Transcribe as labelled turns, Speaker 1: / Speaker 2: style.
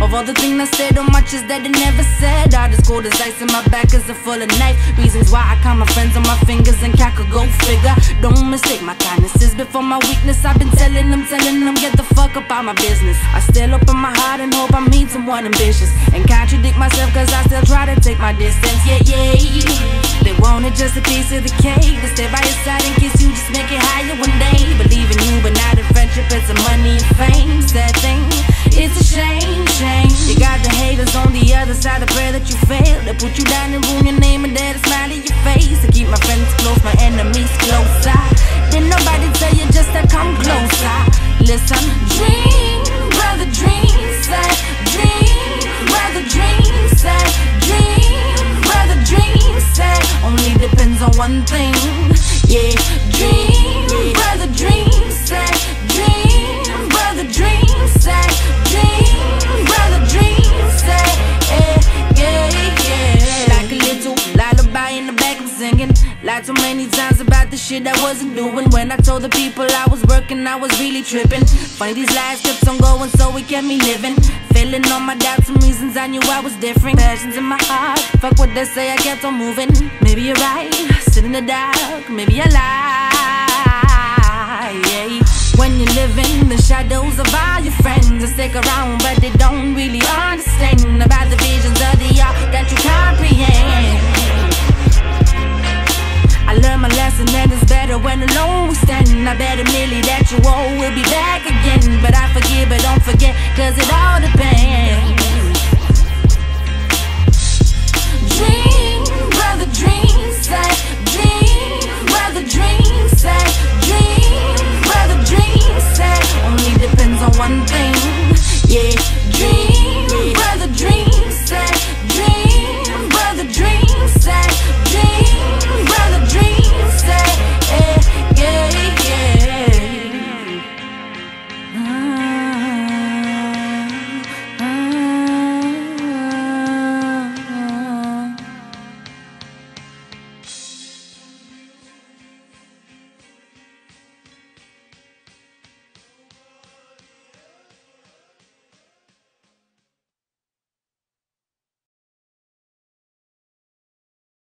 Speaker 1: Of all the things I said, how much is that I never said? I just cold as ice in my back is a full of knife. Reasons why I count my friends on my fingers and cackle, go figure. Don't mistake my kindness is before my weakness. I've been telling them, telling them, get the fuck up out my business. I still open my heart and hope I meet someone ambitious. And contradict myself cause I still try to take my distance. Yeah, yeah. They wanted just a piece of the cake. To stay by your side and got on the other side. I pray that you fail. They put you down and ruin your name and dare to smile in your face. To keep my friends close, my enemies closer. Then nobody tell you just to come closer. Listen, dream, brother, dream, say, dream, brother, dream, say, dream, brother, dream, say. Only depends on one thing, yeah. Dream, so many times about the shit I wasn't doing. When I told the people I was working, I was really tripping. Funny, these lies kept on going, so it kept me living. Feeling all my doubts and reasons I knew I was different. Passions in my heart, fuck what they say, I kept on moving. Maybe you're right, sit in the dark, maybe I lie. Yeah. When you live in the shadows of all your friends, they stick around, but they don't really understand about the I bet a million that you all will be back again. But I forgive, but don't forget, cause it all depends.